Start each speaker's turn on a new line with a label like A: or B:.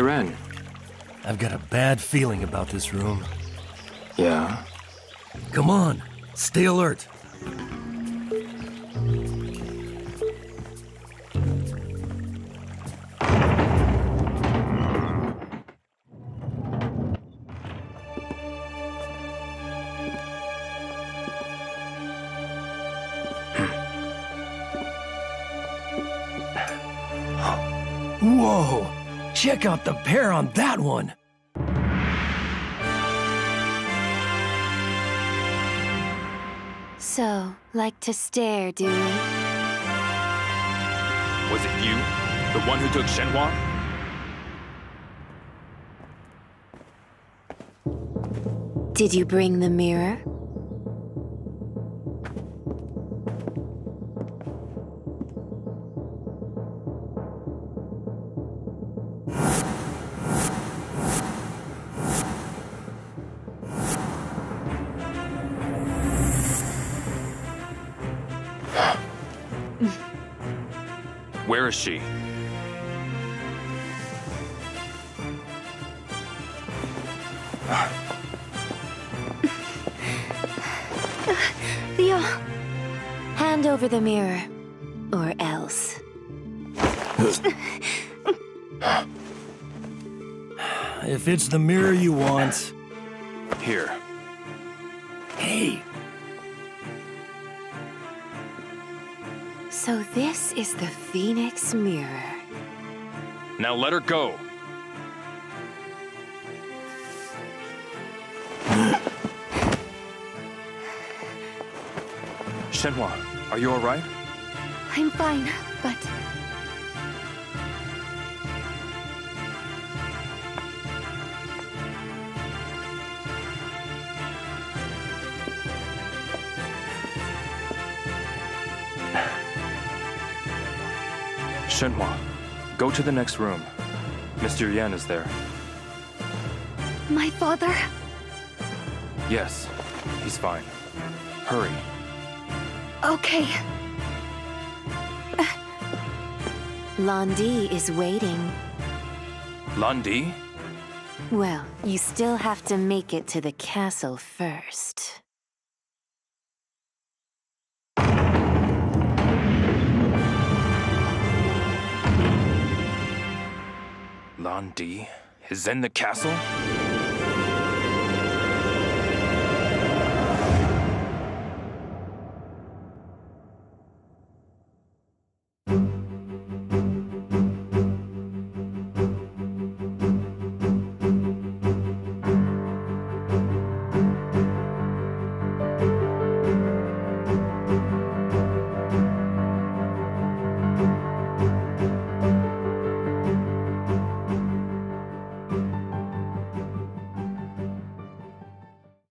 A: Ren.
B: I've got a bad feeling about this room.
A: Yeah?
B: Come on, stay alert. Whoa! Check out the pair on that one!
C: So, like to stare, do we?
D: Was it you? The one who took Shenhua?
C: Did you bring the mirror?
D: Where is she?
C: Ryo, hand over the mirror. Or else.
B: If it's the mirror you want.
D: Here.
B: Hey,
C: So this is the Phoenix Mirror.
D: Now let her go. Shenhua, are you alright?
C: I'm fine, but...
D: Shenhua, go to the next room. Mr. Yan is there.
C: My father?
D: Yes, he's fine. Hurry.
C: Okay. Lan Di is waiting.
D: Lan Di?
C: Well, you still have to make it to the castle first.
D: Lan Di is in the castle?